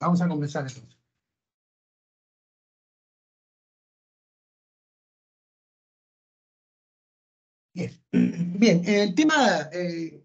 Vamos a comenzar entonces. Bien, bien el tema eh,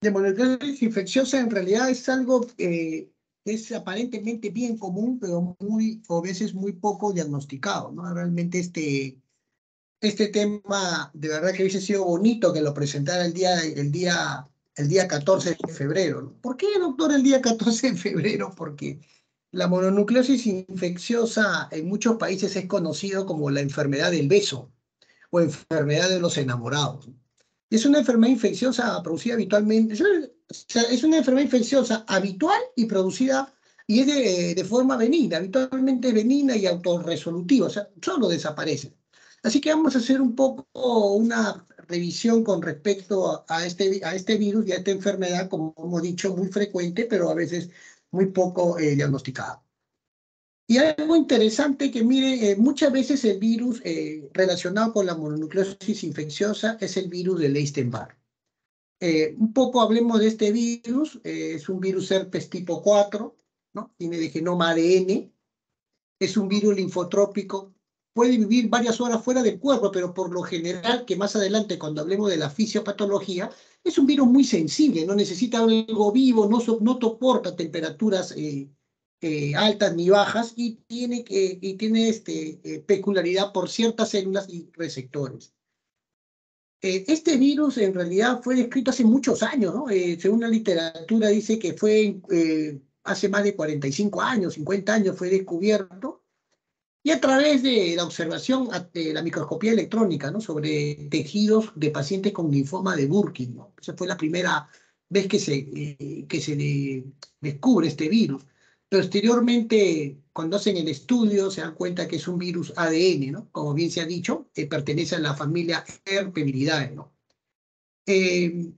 de mononucleosis infecciosa en realidad es algo que es aparentemente bien común, pero muy, a veces muy poco diagnosticado, ¿no? Realmente este, este tema, de verdad que hubiese sido bonito que lo presentara el día, el día, el día 14 de febrero. ¿Por qué, doctor, el día 14 de febrero? Porque la mononucleosis infecciosa en muchos países es conocido como la enfermedad del beso o enfermedad de los enamorados. Es una enfermedad infecciosa producida habitualmente, es una enfermedad infecciosa habitual y producida y es de, de forma benigna, habitualmente benigna y autorresolutiva, o sea, solo desaparece. Así que vamos a hacer un poco una revisión con respecto a este, a este virus y a esta enfermedad, como hemos dicho, muy frecuente, pero a veces muy poco eh, diagnosticada. Y algo interesante que mire, eh, muchas veces el virus eh, relacionado con la mononucleosis infecciosa es el virus de Epstein-Barr. un poco hablemos de este virus, es un virus herpes tipo 4, ¿no? tiene de genoma ADN, es un virus linfotrópico puede vivir varias horas fuera del cuerpo, pero por lo general, que más adelante cuando hablemos de la fisiopatología, es un virus muy sensible, no necesita algo vivo, no, no soporta temperaturas eh, eh, altas ni bajas y tiene, que, y tiene este, eh, peculiaridad por ciertas células y receptores. este virus en realidad fue descrito hace muchos años, ¿no? según la literatura dice que fue hace más de 45 años, 50 años fue descubierto y a través de la observación de la microscopía electrónica ¿no? sobre tejidos de pacientes con linfoma de Burkitt. ¿no? Esa fue la primera vez que se, eh, que se descubre este virus. Posteriormente, cuando hacen el estudio, se dan cuenta que es un virus ADN, ¿no? como bien se ha dicho, que pertenece a la familia Herpeviridae. ¿no? Eh,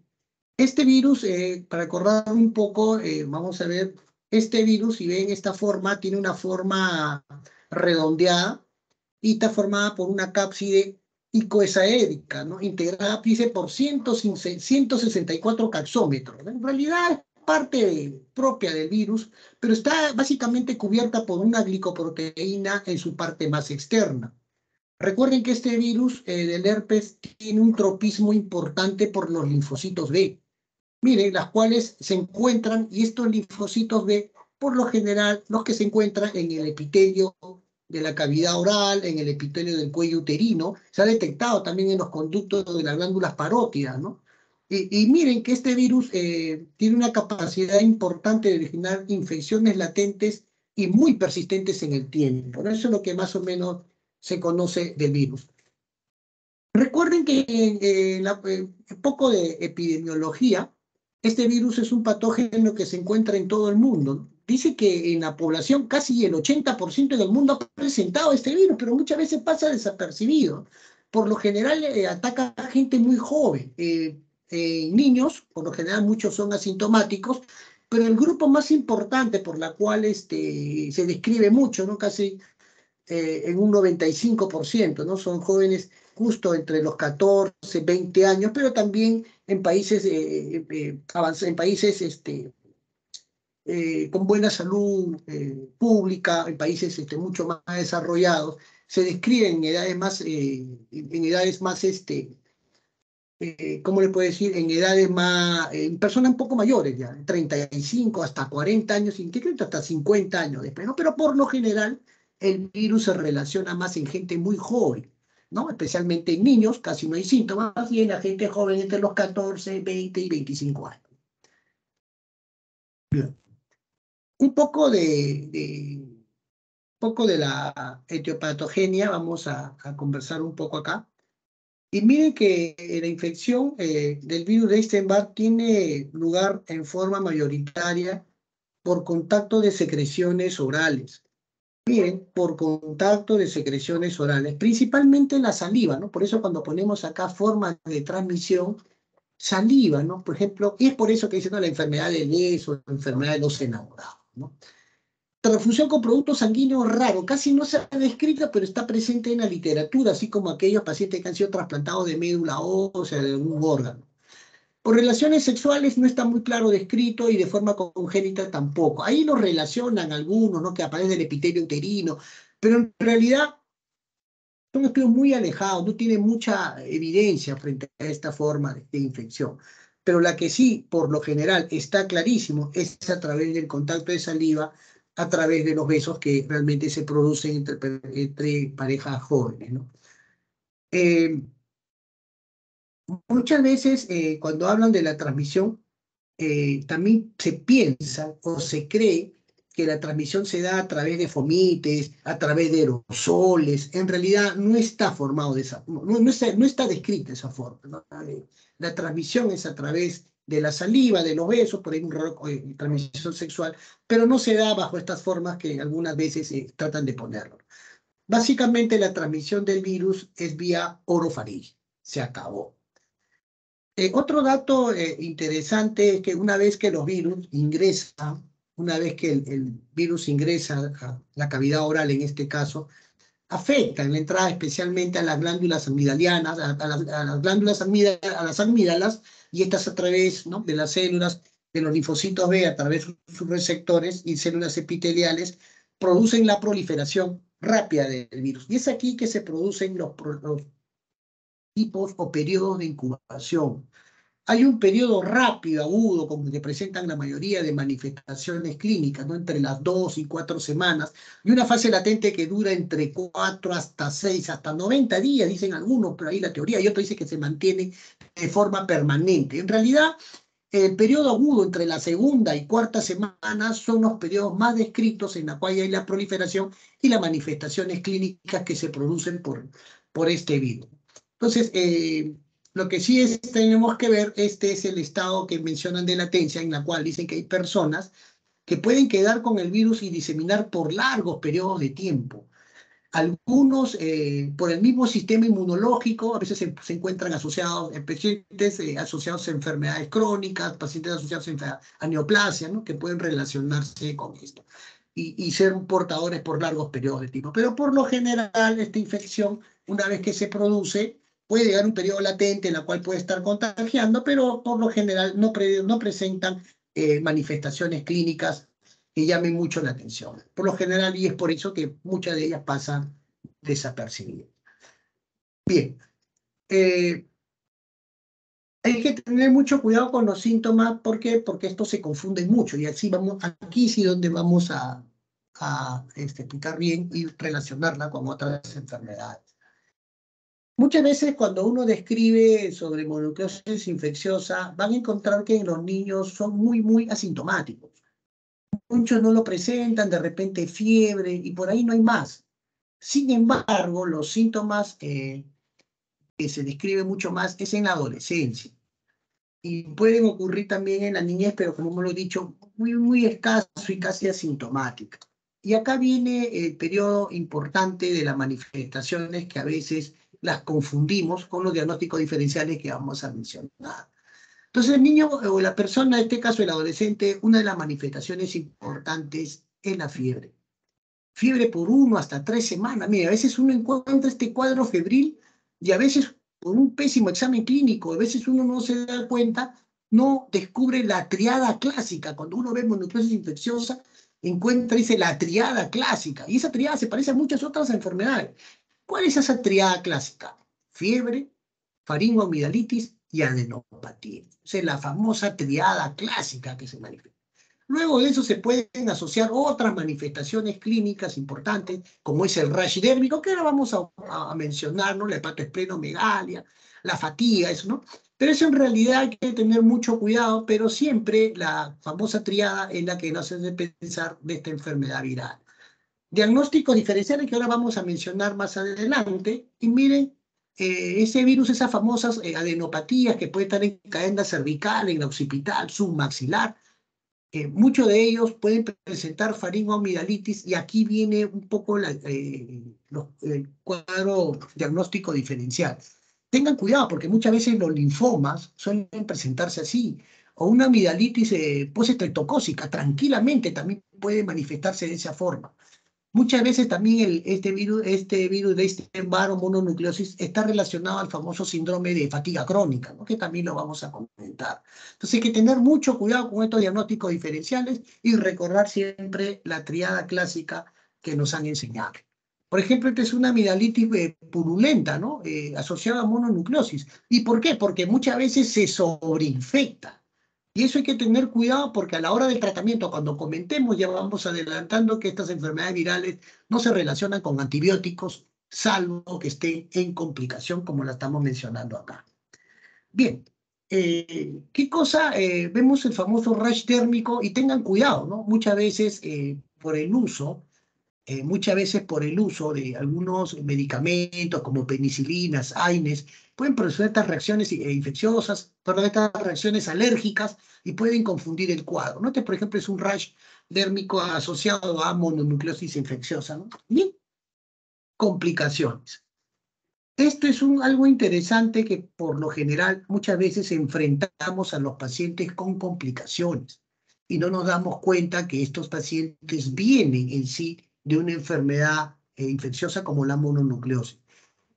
este virus, eh, para recordar un poco, vamos a ver, este virus, si ven esta forma, tiene una forma redondeada y está formada por una cápside icoesaédica, ¿no? integrada dice, por 164 capsómetros. En realidad es parte propia del virus, pero está básicamente cubierta por una glicoproteína en su parte más externa. Recuerden que este virus eh, del herpes tiene un tropismo importante por los linfocitos B. Miren, las cuales se encuentran, y estos linfocitos B por lo general los que se encuentran en el epitelio de la cavidad oral, en el epitelio del cuello uterino, se ha detectado también en los conductos de las glándulas parótidas, ¿no? Y, miren que este virus eh, tiene una capacidad importante de originar infecciones latentes y muy persistentes en el tiempo. Eso es lo que más o menos se conoce del virus. Recuerden que en, un poco de epidemiología, este virus es un patógeno que se encuentra en todo el mundo dice que en la población casi el 80% del mundo ha presentado este virus, pero muchas veces pasa desapercibido. Por lo general eh, ataca a gente muy joven, eh, eh, niños, por lo general muchos son asintomáticos, pero el grupo más importante por la cual este, se describe mucho, ¿no? casi en un 95%, ¿no? son jóvenes justo entre los 14, 20 años, pero también en países, en países este, eh, con buena salud eh, pública en países este, mucho más desarrollados, se describen en edades más, eh, en edades más, este, ¿cómo le puedo decir? En edades más, en personas un poco mayores ya, 35 hasta 40 años, incluso hasta 50 años después, ¿no? Pero por lo general el virus se relaciona más en gente muy joven, ¿no? Especialmente en niños, casi no hay síntomas, y en la gente joven entre los 14, 20 y 25 años. Bien un poco de, poco de la etiopatogenia, vamos a, conversar un poco acá. Y miren que la infección eh, del virus de Epstein-Barr tiene lugar en forma mayoritaria por contacto de secreciones orales. Miren, por contacto de secreciones orales, principalmente la saliva, ¿no? Por eso cuando ponemos acá forma de transmisión, saliva, ¿no? Por ejemplo, y es por eso que dicen la enfermedad del yeso, la enfermedad de los enamorados. Transfusión con productos sanguíneos raro, casi no se ha descrito, pero está presente en la literatura, así como aquellos pacientes que han sido trasplantados de médula ósea, de algún órgano. Por relaciones sexuales no está muy claro descrito y de forma congénita tampoco. Ahí lo relacionan algunos, ¿no? Que aparece el epitelio uterino, pero en realidad son estudios muy alejados, no tienen mucha evidencia frente a esta forma de, infección. Pero la que sí, por lo general, está clarísimo es a través del contacto de saliva, a través de los besos que realmente se producen entre, parejas jóvenes. Eh, muchas veces eh, cuando hablan de la transmisión, eh, también se piensa o se cree que la transmisión se da a través de fomites, a través de aerosoles. En realidad no está formado de esa, no, no, está, no está descrita esa forma. La transmisión es a través de la saliva, de los besos, por ahí un eh, transmisión sexual, pero no se da bajo estas formas que algunas veces se tratan de ponerlo. Básicamente la transmisión del virus es vía orofaringe. Se acabó. Eh, otro dato eh, interesante es que una vez que los virus ingresan una vez que el, virus ingresa a la cavidad oral, en este caso, afecta en la entrada especialmente a las glándulas amigdalianas, a, las, glándulas a las amígdalas, y estas a través ¿no? de las células de los linfocitos B, a través de sus receptores y células epiteliales, producen la proliferación rápida del virus. Y es aquí que se producen los tipos o periodos de incubación. Hay un periodo rápido, agudo, como que presentan la mayoría de manifestaciones clínicas, ¿no? entre las dos y cuatro semanas, y una fase latente que dura entre cuatro hasta seis, hasta 90 días, dicen algunos, pero ahí la teoría, y otro dice que se mantiene de forma permanente. En realidad, el periodo agudo entre la segunda y cuarta semana son los periodos más descritos en la cual hay la proliferación y las manifestaciones clínicas que se producen por, por este virus. Entonces, eh, lo que sí es, tenemos que ver, este es el estado que mencionan de latencia, en la cual dicen que hay personas que pueden quedar con el virus y diseminar por largos periodos de tiempo. Algunos, eh, por el mismo sistema inmunológico, a veces se, encuentran asociados, eh, pacientes eh, asociados a enfermedades crónicas, pacientes asociados a neoplasia, ¿no? que pueden relacionarse con esto y, y ser portadores por largos periodos de tiempo. Pero por lo general, esta infección, una vez que se produce, puede llegar un periodo latente en el cual puede estar contagiando, pero por lo general no, presentan eh, manifestaciones clínicas que llamen mucho la atención. Por lo general, y es por eso que muchas de ellas pasan desapercibidas. Bien. Eh, hay que tener mucho cuidado con los síntomas, ¿por qué? Porque esto se confunde mucho y así vamos, aquí sí donde vamos a, a este, explicar bien y relacionarla con otras enfermedades. Muchas veces cuando uno describe sobre mononucleosis infecciosa, van a encontrar que en los niños son muy, muy asintomáticos. Muchos no lo presentan, de repente fiebre y por ahí no hay más. Sin embargo, los síntomas eh, que se describen mucho más es en la adolescencia. Y pueden ocurrir también en la niñez, pero como lo he dicho, muy, muy escaso y casi asintomático. Y acá viene el periodo importante de las manifestaciones que a veces las confundimos con los diagnósticos diferenciales que vamos a mencionar. Entonces, el niño o la persona, en este caso el adolescente, una de las manifestaciones importantes es la fiebre. Fiebre por uno hasta tres semanas. Mira, a veces uno encuentra este cuadro febril y a veces por un pésimo examen clínico, a veces uno no se da cuenta, no descubre la triada clásica. Cuando uno ve mononucleosis infecciosa, encuentra, dice, la triada clásica. Y esa triada se parece a muchas otras enfermedades. ¿Cuál es esa triada clásica? Fiebre, faringoamidalitis y adenopatía. O la famosa triada clásica que se manifiesta. Luego de eso se pueden asociar otras manifestaciones clínicas importantes, como es el rash dérmico, que ahora vamos a, mencionar, ¿no? La hepatoesplenomegalia, la fatiga, eso, ¿no? Pero eso en realidad hay que tener mucho cuidado, pero siempre la famosa triada es la que nos hace pensar de esta enfermedad viral diagnósticos diferenciales que ahora vamos a mencionar más adelante. Y miren, eh, ese virus, esas famosas eh, adenopatías que pueden estar en cadena cervical, en la occipital, submaxilar, eh, muchos de ellos pueden presentar faringoamidalitis y aquí viene un poco el cuadro diagnóstico diferencial. Tengan cuidado porque muchas veces los linfomas suelen presentarse así, o una amidalitis postestreptocócica tranquilamente también puede manifestarse de esa forma. Muchas veces también este virus, este virus de este o mononucleosis está relacionado al famoso síndrome de fatiga crónica, ¿no? que también lo vamos a comentar. Entonces hay que tener mucho cuidado con estos diagnósticos diferenciales y recordar siempre la triada clásica que nos han enseñado. Por ejemplo, esta es una amigdalitis eh, purulenta, ¿no? Eh, asociada a mononucleosis. ¿Y por qué? Porque muchas veces se sobreinfecta. Y eso hay que tener cuidado porque a la hora del tratamiento, cuando comentemos, ya vamos adelantando que estas enfermedades virales no se relacionan con antibióticos, salvo que estén en complicación, como la estamos mencionando acá. Bien, eh, ¿qué cosa? vemos el famoso rash térmico y tengan cuidado, ¿no? Muchas veces por el uso eh, muchas veces por el uso de algunos medicamentos como penicilinas, AINES, pueden producir estas reacciones eh, infecciosas, perdón, estas reacciones alérgicas y pueden confundir el cuadro. ¿no? Este, por ejemplo, es un rash dérmico asociado a mononucleosis infecciosa. ¿no? Bien, complicaciones. Esto es un, algo interesante que por lo general muchas veces enfrentamos a los pacientes con complicaciones y no nos damos cuenta que estos pacientes vienen en sí de una enfermedad eh, infecciosa como la mononucleosis.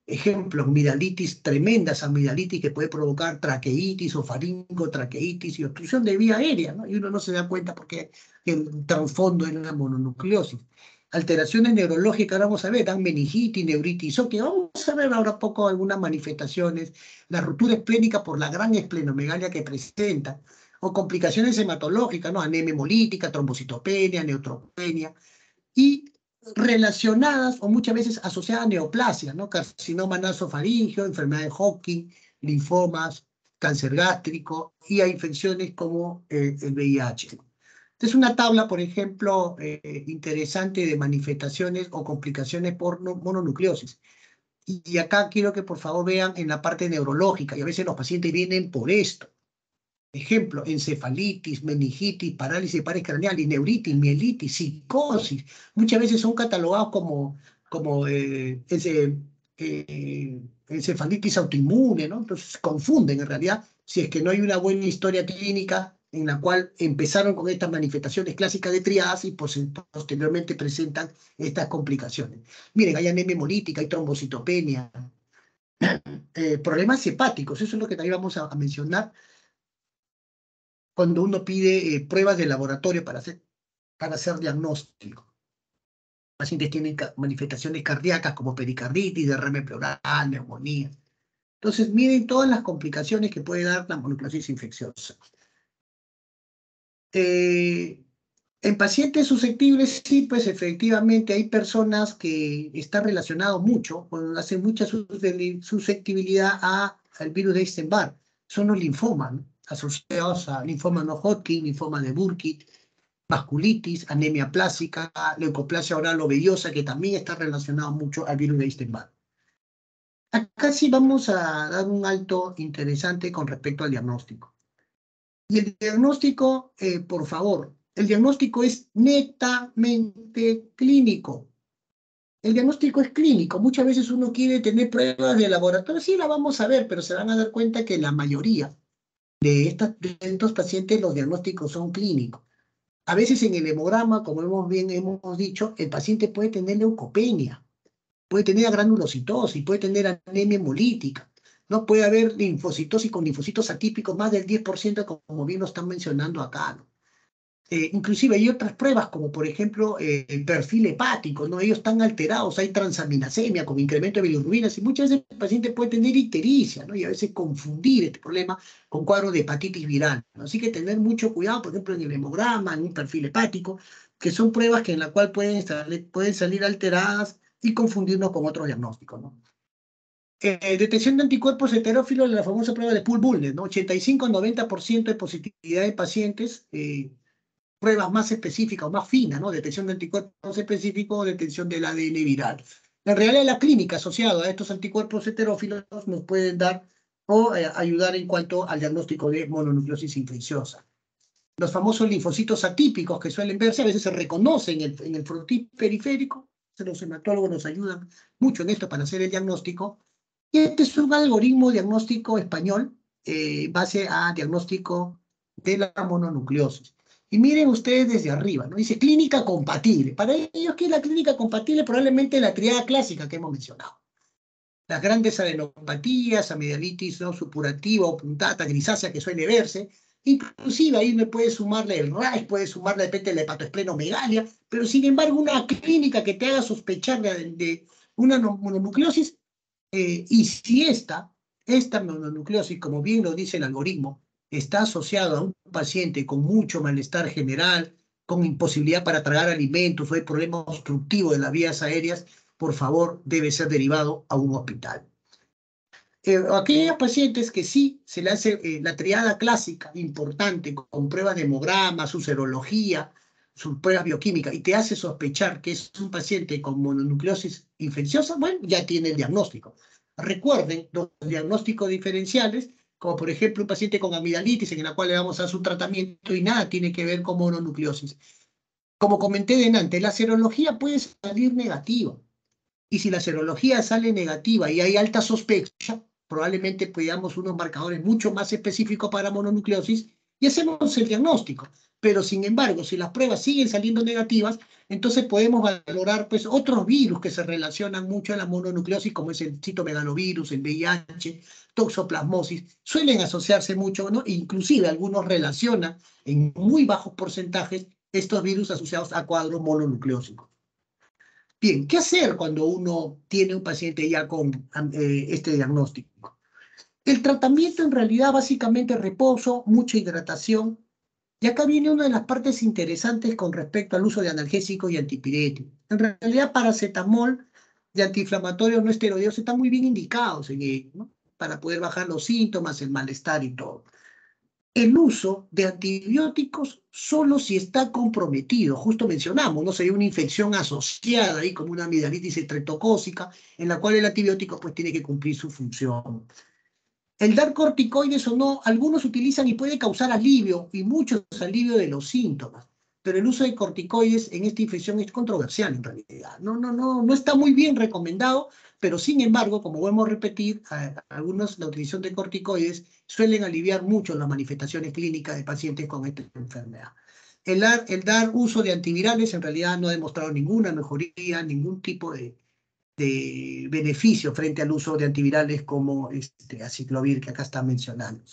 Ejemplos, amigdalitis, tremendas amigdalitis que puede provocar traqueitis o faringotraqueitis y obstrucción de vía aérea, ¿no? Y uno no se da cuenta porque el trasfondo es la mononucleosis. Alteraciones neurológicas, vamos a ver, dan meningitis, neuritis, que vamos a ver ahora poco algunas manifestaciones, la ruptura esplénica por la gran esplenomegalia que presenta, o complicaciones hematológicas, ¿no? Anemia hemolítica, trombocitopenia, neutropenia, y relacionadas o muchas veces asociadas a neoplasia, ¿no? Carcinoma nasofaringio, enfermedad de Hawking, linfomas, cáncer gástrico y a infecciones como eh, el VIH. Es una tabla, por ejemplo, eh, interesante de manifestaciones o complicaciones por mononucleosis. Y acá quiero que por favor vean en la parte neurológica, y a veces los pacientes vienen por esto. Ejemplo, encefalitis, meningitis, parálisis pares craneales, neuritis, mielitis, psicosis. Muchas veces son catalogados como, como eh, ese, eh, encefalitis autoinmune, ¿no? Entonces confunden en realidad si es que no hay una buena historia clínica en la cual empezaron con estas manifestaciones clásicas de triadas y posteriormente presentan estas complicaciones. Miren, hay anemia hemolítica, hay trombocitopenia, eh, problemas hepáticos, eso es lo que también vamos a mencionar cuando uno pide eh, pruebas de laboratorio para hacer, para hacer diagnóstico. Pacientes tienen manifestaciones cardíacas como pericarditis, derrame pleural, neumonía. Entonces, miren todas las complicaciones que puede dar la mononucleosis infecciosa. Eh, en pacientes susceptibles, sí, pues efectivamente hay personas que están relacionadas mucho, hacen mucha susceptibilidad al virus de Epstein-Barr. Son los linfomas. Asociados a linfoma no Hodgkin, linfoma de Burkitt, vasculitis, anemia plástica, leucoplasia oral ovellosa, que también está relacionado mucho al virus de Epstein-Barr. Acá sí vamos a dar un alto interesante con respecto al diagnóstico. Y el diagnóstico, eh, por favor, el diagnóstico es netamente clínico. El diagnóstico es clínico. Muchas veces uno quiere tener pruebas de laboratorio. Sí, la vamos a ver, pero se van a dar cuenta que la mayoría de, estos pacientes los diagnósticos son clínicos. A veces en el hemograma, como hemos bien hemos dicho, el paciente puede tener leucopenia, puede tener granulocitosis, puede tener anemia hemolítica, no puede haber linfocitosis con linfocitos atípicos más del 10%, como bien lo están mencionando acá. Eh, inclusive hay otras pruebas, como por ejemplo eh, el perfil hepático, ¿no? Ellos están alterados, hay transaminasemia con incremento de bilirrubinas y muchas veces el paciente puede tener ictericia, ¿no? Y a veces confundir este problema con cuadro de hepatitis viral. Así que tener mucho cuidado, por ejemplo, en el hemograma, en un perfil hepático, que son pruebas que en la cual pueden, pueden salir alteradas y confundirnos con otros diagnósticos, ¿no? Eh, detección de anticuerpos heterófilos, la famosa prueba de Pool-Bulner, ¿no? 85-90% de positividad de pacientes pruebas más específicas o más finas, ¿no? Detección de anticuerpos específicos o detección del ADN viral. En realidad, la clínica asociada a estos anticuerpos heterófilos nos pueden dar o eh, ayudar en cuanto al diagnóstico de mononucleosis infecciosa. Los famosos linfocitos atípicos que suelen verse a veces se reconocen en el, en el frontis periférico. Los hematólogos nos ayudan mucho en esto para hacer el diagnóstico. Y este es un algoritmo diagnóstico español eh, base a diagnóstico de la mononucleosis. Y miren ustedes desde arriba, ¿no? Dice clínica compatible. Para ellos, ¿qué es la clínica compatible? Probablemente la triada clásica que hemos mencionado. Las grandes adenopatías, amigdalitis no supurativa o puntata grisácea que suele verse, Inclusive ahí me puede sumarle el RAIS, puede sumarle de repente la pero sin embargo una clínica que te haga sospechar de, una mononucleosis, eh, y si esta, esta mononucleosis, como bien lo dice el algoritmo, está asociado a un paciente con mucho malestar general, con imposibilidad para tragar alimentos o hay problema obstructivo de las vías aéreas, por favor, debe ser derivado a un hospital. Eh, aquellos pacientes que sí se le hace eh, la triada clásica importante con pruebas de hemograma, su serología, sus pruebas bioquímicas y te hace sospechar que es un paciente con mononucleosis infecciosa, bueno, ya tiene el diagnóstico. Recuerden los diagnósticos diferenciales, como por ejemplo un paciente con amidalitis en la cual le vamos a dar su tratamiento y nada tiene que ver con mononucleosis. Como comenté delante, la serología puede salir negativa. Y si la serología sale negativa y hay alta sospecha, probablemente pidamos unos marcadores mucho más específicos para mononucleosis y hacemos el diagnóstico. Pero sin embargo, si las pruebas siguen saliendo negativas, entonces podemos valorar pues, otros virus que se relacionan mucho a la mononucleosis, como es el citomegalovirus, el VIH, toxoplasmosis, suelen asociarse mucho, ¿no? inclusive algunos relacionan en muy bajos porcentajes estos virus asociados a cuadros mononucleósicos. Bien, ¿qué hacer cuando uno tiene un paciente ya con eh, este diagnóstico? El tratamiento en realidad básicamente reposo, mucha hidratación. Y acá viene una de las partes interesantes con respecto al uso de analgésicos y antipiréticos. En realidad, paracetamol y antiinflamatorios no esteroideos están muy bien indicados en ello, ¿no? para poder bajar los síntomas, el malestar y todo el uso de antibióticos solo si está comprometido. Justo mencionamos, ¿no? Sería una infección asociada ahí como una amigdalitis estreptocócica, en la cual el antibiótico pues tiene que cumplir su función. El dar corticoides o no, algunos utilizan y puede causar alivio, y muchos alivio de los síntomas. Pero el uso de corticoides en esta infección es controversial en realidad. No, no, no, no está muy bien recomendado pero sin embargo, como podemos repetir, algunos la utilización de corticoides suelen aliviar mucho las manifestaciones clínicas de pacientes con esta enfermedad. El dar, el dar uso de antivirales en realidad no ha demostrado ninguna mejoría, ningún tipo de, de beneficio frente al uso de antivirales como este aciclovir que acá está mencionando.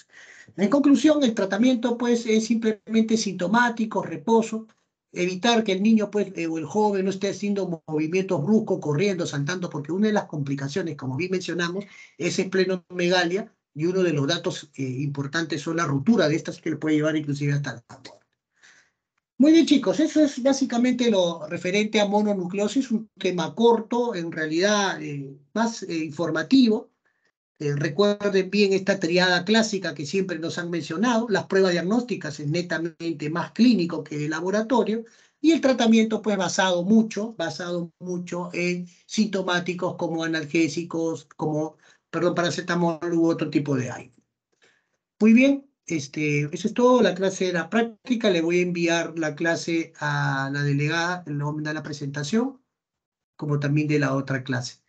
En conclusión, el tratamiento pues, es simplemente sintomático, reposo, evitar que el niño pues, eh, o el joven no esté haciendo movimientos bruscos, corriendo, saltando, porque una de las complicaciones, como bien mencionamos, es esplenomegalia y uno de los datos eh, importantes son la ruptura de estas que le puede llevar inclusive hasta la muerte. Muy bien, chicos, eso es básicamente lo referente a mononucleosis, un tema corto, en realidad eh, más informativo, eh, recuerden bien esta triada clásica que siempre nos han mencionado, las pruebas diagnósticas es netamente más clínico que de laboratorio, y el tratamiento pues basado mucho, basado mucho en sintomáticos como analgésicos, como, perdón, paracetamol u otro tipo de aire. Muy bien, este, eso es todo, la clase de la práctica, le voy a enviar la clase a la delegada, el nombre de la presentación, como también de la otra clase.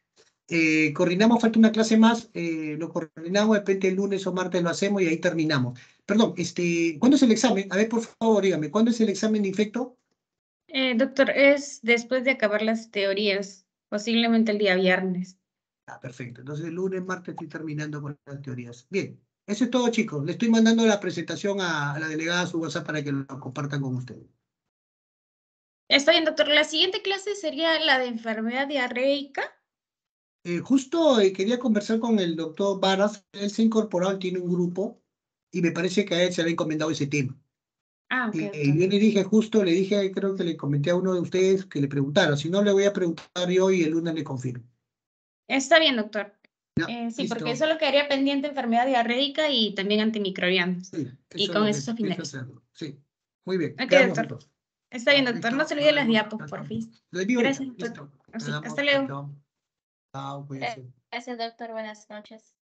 Eh, coordinamos, falta una clase más, eh, lo coordinamos, de repente el lunes o martes lo hacemos y ahí terminamos. Perdón, este, ¿cuándo es el examen? A ver, por favor, dígame, ¿cuándo es el examen de infecto? Eh, doctor, es después de acabar las teorías, posiblemente el día viernes. Ah, perfecto. Entonces el lunes, martes estoy terminando con las teorías. Bien, eso es todo, chicos. Le estoy mandando la presentación a, a la delegada a su WhatsApp para que lo compartan con ustedes. Está bien, doctor. La siguiente clase sería la de enfermedad diarreica. Eh, justo eh, quería conversar con el doctor Varas, él se ha incorporado, tiene un grupo, y me parece que a él se le ha encomendado ese tema. Ah, okay, eh, yo le dije justo, le dije, creo que le comenté a uno de ustedes que le preguntara, si no le voy a preguntar yo y el lunes le confirmo. Está bien, doctor. Sí, porque solo quedaría pendiente enfermedad diarreica y también antimicrobianos. Sí, y con eso se Sí, muy bien. Ok, doctor. Está bien, doctor. No se olvide las diapos, por fin. Gracias, doctor. hasta luego. Gracias, doctor. Buenas noches.